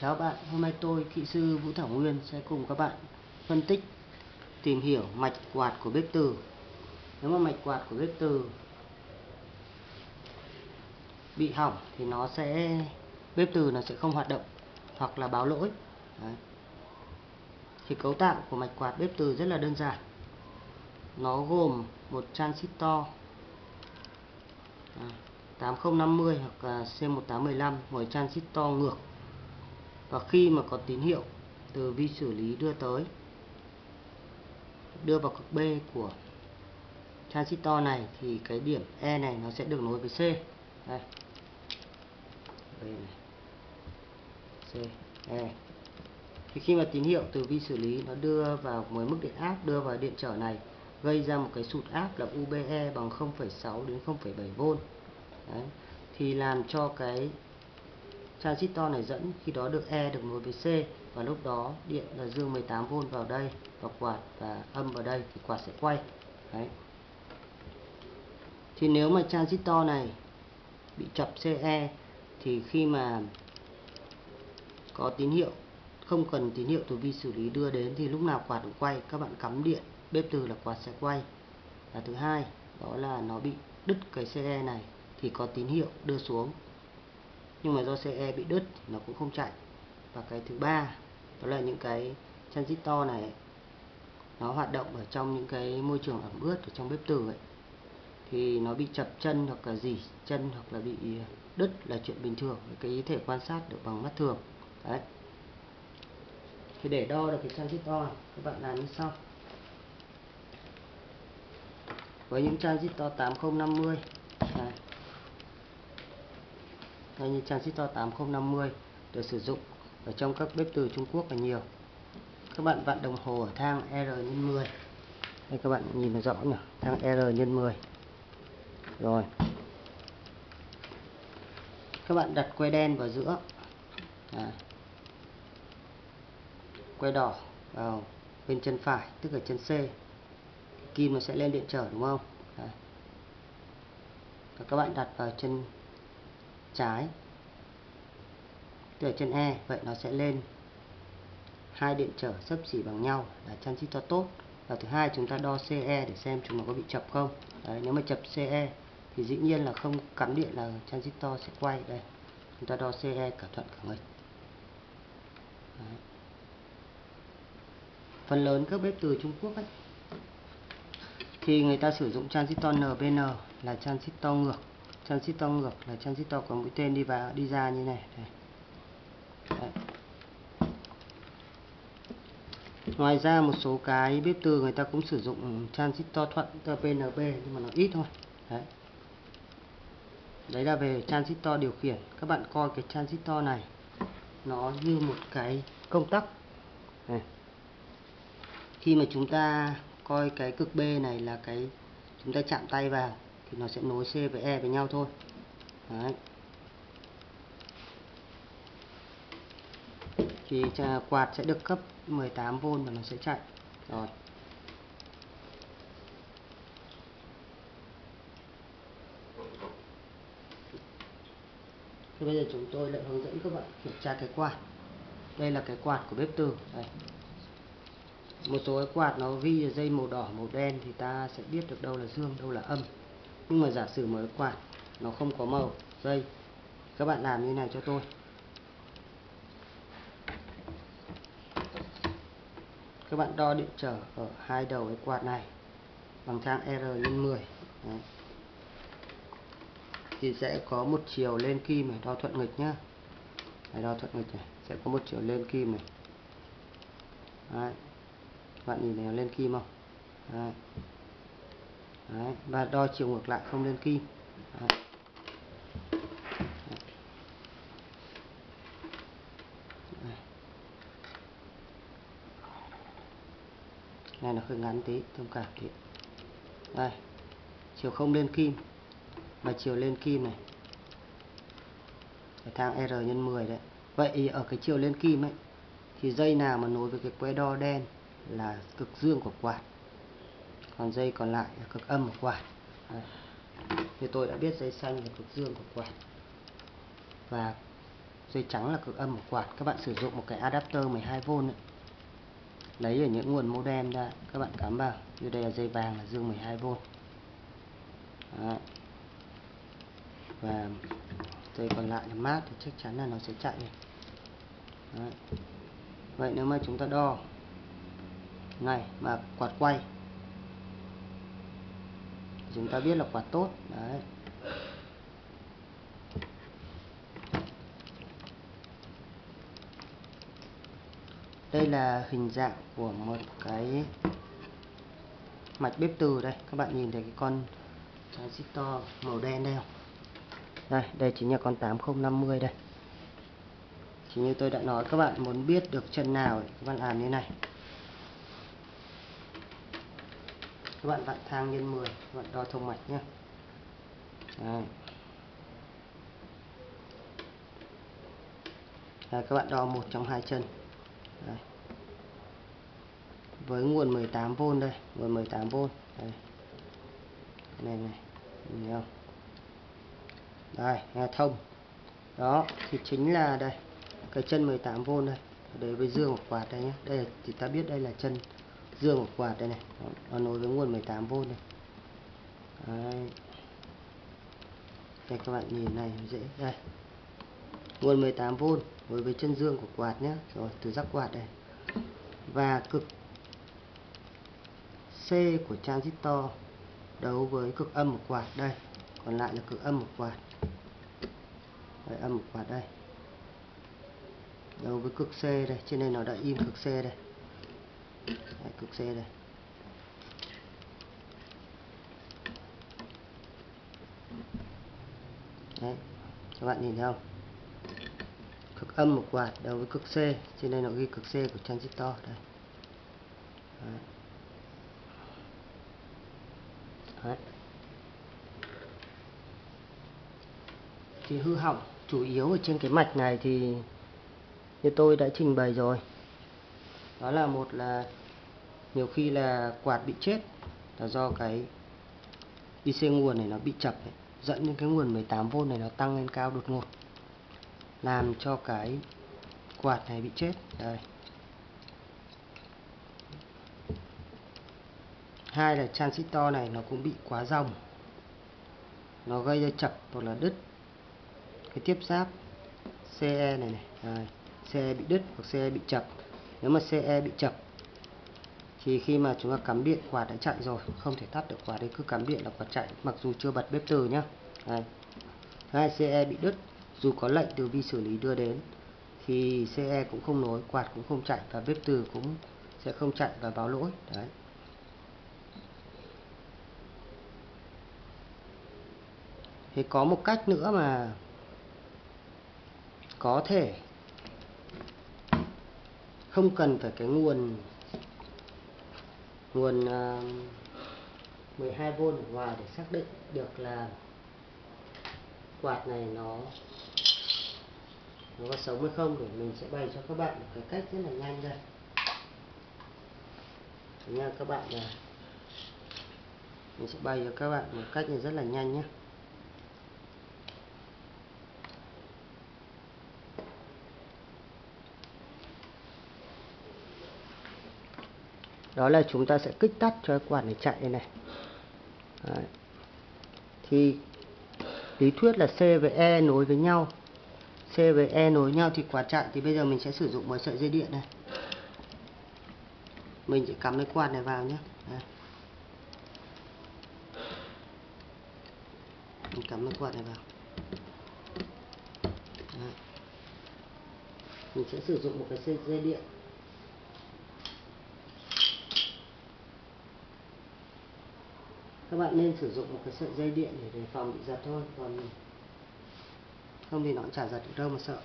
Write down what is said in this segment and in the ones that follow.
Chào bạn, hôm nay tôi, kỹ sư Vũ Thảo Nguyên sẽ cùng các bạn phân tích, tìm hiểu mạch quạt của bếp từ. Nếu mà mạch quạt của bếp từ bị hỏng thì nó sẽ bếp từ nó sẽ không hoạt động hoặc là báo lỗi. Đấy. Thì cấu tạo của mạch quạt bếp từ rất là đơn giản. Nó gồm một transistor à, 8050 hoặc C1815 một transistor ngược và khi mà có tín hiệu từ vi xử lý đưa tới đưa vào cực B của transistor này thì cái điểm E này nó sẽ được nối với C. Đây. B này. C E. Thì khi mà tín hiệu từ vi xử lý nó đưa vào với mức điện áp đưa vào điện trở này gây ra một cái sụt áp là UBE bằng 0,6 đến 0,7V Đấy. thì làm cho cái transistor này dẫn khi đó được E được nối với C, và lúc đó điện là dương 18V vào đây và quạt và âm vào đây thì quạt sẽ quay. Đấy. thì nếu mà transistor này bị chập CE thì khi mà có tín hiệu, không cần tín hiệu từ vi xử lý đưa đến thì lúc nào quạt cũng quay. Các bạn cắm điện, bếp từ là quạt sẽ quay. Và thứ hai, đó là nó bị đứt cái CE này thì có tín hiệu đưa xuống nhưng mà do CE e bị đứt, nó cũng không chạy. Và cái thứ ba, đó là những cái transistor này, nó hoạt động ở trong những cái môi trường ẩm ướt ở trong bếp từ ấy. Thì nó bị chập chân hoặc là gì chân hoặc là bị đứt là chuyện bình thường cái thể quan sát được bằng mắt thường. Đấy. Thì để đo được cái transistor các bạn làm như sau. Với những transistor 8050 hay như transistor 8050 được sử dụng ở trong các bếp từ Trung Quốc là nhiều. Các bạn vặn đồng hồ ở thang R nhân 10 đây các bạn nhìn nó rõ nhỉ? Thang R nhân 10 rồi. Các bạn đặt que đen vào giữa. À. que đỏ vào bên chân phải, tức là chân C. Kim nó sẽ lên điện trở, đúng không? À. và các bạn đặt vào chân trái. Từ chân E vậy nó sẽ lên. Hai điện trở sấp xỉ bằng nhau là transistor tốt. Và thứ hai chúng ta đo CE để xem chúng nó có bị chập không. Đấy, nếu mà chập CE thì dĩ nhiên là không cắm điện là transistor sẽ quay. Đây chúng ta đo CE cả thuận cả nghịch Đấy. phần lớn các bếp từ Trung Quốc ấy, thì người ta sử dụng transistor NBN là transistor ngược transistor ngược là transistor có mũi tên đi vào, đi ra như này Đây. Đấy. ngoài ra một số cái bếp từ người ta cũng sử dụng transistor thuận PNB nhưng mà nó ít thôi đấy đấy là về transistor điều khiển các bạn coi cái transistor này, nó như một cái công tắc này. khi mà chúng ta coi cái cực B này là cái chúng ta chạm tay vào thì nó sẽ nối C với E với nhau thôi. Đấy. thì quạt sẽ được cấp 18V và nó sẽ chạy. Rồi. Thì bây giờ chúng tôi lại hướng dẫn các bạn kiểm tra cái quạt. Đây là cái quạt của bếp từ. Đây. Một số cái quạt nó ghi dây màu đỏ, màu đen thì ta sẽ biết được đâu là dương, đâu là âm nhưng mà giả sử mà cái quạt nó không có màu dây các bạn làm như này cho tôi các bạn đo điện trở ở hai đầu cái quạt này bằng thang R nhân 10 Đấy. thì sẽ có một chiều lên kim này đo thuận nghịch nhá Đấy, đo thuận nghịch này sẽ có một chiều lên kim này Đấy. bạn nhìn này lên kim không Đấy. Đấy. và đo chiều ngược lại không lên kim. Đấy. này nó hơi ngắn tí, thông cảm tí. Đây, chiều không lên kim mà chiều lên kim này. Cái thang R nhân 10 đấy. Vậy ở cái chiều lên kim ấy, thì dây nào mà nối với cái que đo đen là cực dương của quạt? Còn dây còn lại là cực âm của quạt đấy. thì tôi đã biết, dây xanh là cực dương của quạt và dây trắng là cực âm của quạt các bạn sử dụng một cái adapter 12V ấy. lấy ở những nguồn modem ra các bạn cắm vào như đây là dây vàng là dương 12V Đấy. và dây còn lại là mát thì chắc chắn là nó sẽ chạy. Đấy. vậy nếu mà chúng ta đo này, mà quạt quay chúng ta biết là quả tốt. Đấy. Đây là hình dạng của một cái mạch bếp từ đây. Các bạn nhìn thấy cái con transistor màu đen đây không? Đây đây chính là con 8050 đây. Chỉ như tôi đã nói, các bạn muốn biết được chân nào các bạn làm như này. Các bạn vặn thang nhân 10 các bạn đo thông mạch nhé. Đây. Đây, các bạn đo một trong hai chân. Đây. với nguồn 18V đây nguồn 18V đây. này này nhìn thấy không? Đây nghe thông. Đó thì chính là đây cái chân 18V đây. Để với dương của quạt đây nhé. Đây thì ta biết đây là chân dương của quạt đây này. Nó, nối với nguồn 18V này đấy. đây các bạn nhìn này dễ. Đây. Nguồn 18V với với chân dương của quạt nhé rồi từ giắc quạt đây. Và cực C của transistor đấu với cực âm của quạt đây. Còn lại là cực âm của quạt. Đây, âm của quạt đây. Đấu với cực C đây. Trên đây nó đã in cực C đây. Đấy, cực C đây Đấy, các bạn nhìn thấy không cực âm một quạt đầu với cực C trên đây nó ghi cực C của transistor đây Đấy. Đấy. thì hư hỏng chủ yếu ở trên cái mạch này thì như tôi đã trình bày rồi đó là một là nhiều khi là quạt bị chết là do cái IC nguồn này nó bị chập ấy, dẫn đến cái nguồn 18V này nó tăng lên cao đột ngột làm cho cái quạt này bị chết đây hai là transistor này nó cũng bị quá dòng nó gây ra chập hoặc là đứt cái tiếp giáp CE này này đây. CE bị đứt hoặc CE bị chập nếu mà CE bị chập thì khi mà chúng ta cắm điện, quạt đã chạy rồi, không thể tắt được quạt đấy cứ cắm điện là quạt chạy, mặc dù chưa bật bếp từ nhá. Hai CE bị đứt, dù có lệnh từ vi xử lý đưa đến, thì CE cũng không nối, quạt cũng không chạy và bếp từ cũng sẽ không chạy và báo lỗi. Đấy. Thì có một cách nữa mà có thể không cần phải cái nguồn nguồn uh, 12V ở ngoài để xác định được là quạt này nó nó có sống hay không để mình sẽ bày cho các bạn một cái cách rất là nhanh đây nha các bạn này mình sẽ bày cho các bạn một cách này rất là nhanh nhé. Đó là chúng ta sẽ kích tắt cho quạt này chạy đây này Đấy. thì lý thuyết là C với E nối với nhau C với E nối nhau thì quạt chạy thì bây giờ mình sẽ sử dụng một sợi dây điện này mình sẽ cắm cái quạt này vào nhé Đấy. mình cắm cái quạt này vào Đấy. mình sẽ sử dụng một cái dây, dây điện các bạn nên sử dụng một cái sợi dây điện để đề phòng bị giật thôi, còn không thì nó cũng chả giật được đâu mà sợ.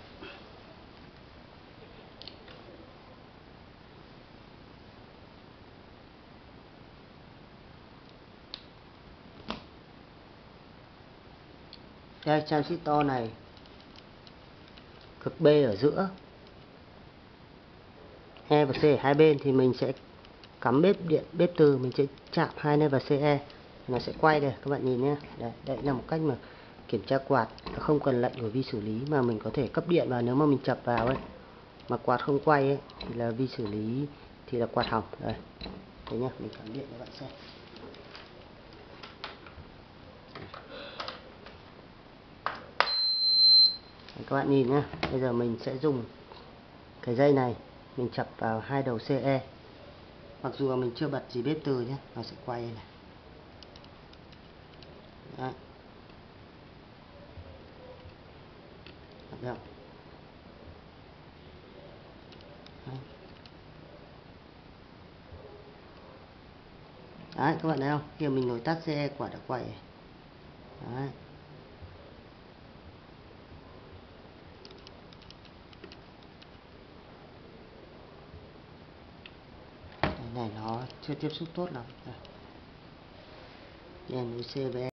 Đây transistor này cực B ở giữa. E và C ở hai bên thì mình sẽ cắm bếp điện, bếp từ, mình sẽ chạm hai e nơi vào CE nó sẽ quay đây các bạn nhìn nhé. Đây, đây là một cách mà kiểm tra quạt. Không cần lệnh của vi xử lý mà mình có thể cấp điện vào nếu mà mình chập vào ấy. Mà quạt không quay ấy thì là vi xử lý thì là quạt hỏng. Đây thế nhá mình cắm điện cho bạn xem. Đấy, các bạn nhìn nhá. Bây giờ mình sẽ dùng cái dây này mình chập vào hai đầu CE mặc dù là mình chưa bật gì bếp từ nhé nó sẽ quay này. Đấy. Đấy. Đấy, các bạn thấy không? Khi mình nổi tắt xe, quả đã quay. Đấy. Cái này nó chưa tiếp xúc tốt lắm. Đèn UCB